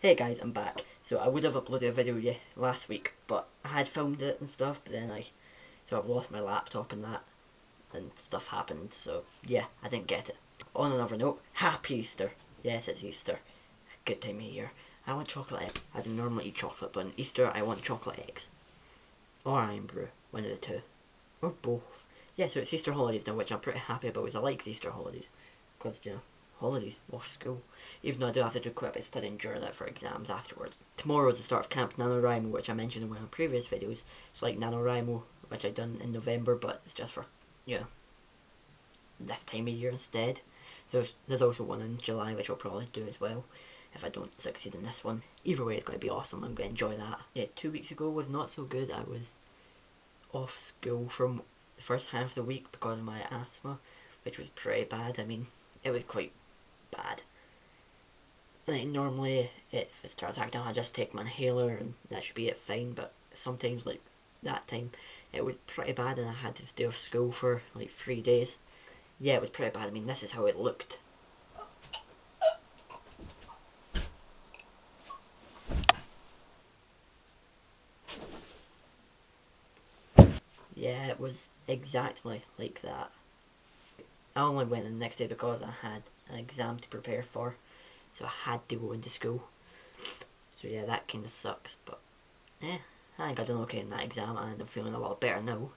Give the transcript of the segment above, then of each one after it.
Hey guys, I'm back. So I would have uploaded a video yeah, last week, but I had filmed it and stuff, but then I so I've lost my laptop and that, and stuff happened, so yeah, I didn't get it. On another note, Happy Easter. Yes, it's Easter. Good time of year. I want chocolate eggs. I don't normally eat chocolate, but on Easter I want chocolate eggs. Or Irn-Bru, one of the two. Or both. Yeah, so it's Easter holidays now, which I'm pretty happy about, because I like the Easter holidays. Because, you know, holidays off school. Even though I do have to do quite a bit of studying during that for exams afterwards. Tomorrow is the start of Camp NaNoWriMo, which I mentioned in one of my previous videos. It's like NaNoWriMo, which I done in November, but it's just for, you know, this time of year instead. There's, there's also one in July, which I'll probably do as well, if I don't succeed in this one. Either way, it's going to be awesome. I'm going to enjoy that. Yeah, two weeks ago was not so good. I was off school from the first half of the week because of my asthma, which was pretty bad. I mean, it was quite. Normally, if it starts acting, I just take my inhaler and that should be it fine, but sometimes, like, that time, it was pretty bad and I had to stay off school for, like, three days. Yeah, it was pretty bad. I mean, this is how it looked. Yeah, it was exactly like that. I only went the next day because I had an exam to prepare for, so I had to go into school. So yeah, that kind of sucks, but yeah, I think I done okay in that exam and I'm feeling a lot better now.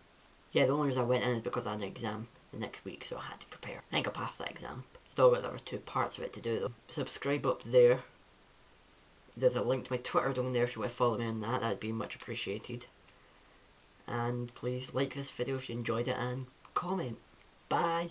Yeah, the only reason I went in is because I had an exam the next week, so I had to prepare. I think I passed that exam. Still got the two parts of it to do though. Subscribe up there. There's a link to my Twitter down there if you want to follow me on that, that'd be much appreciated. And please like this video if you enjoyed it and comment. Bye!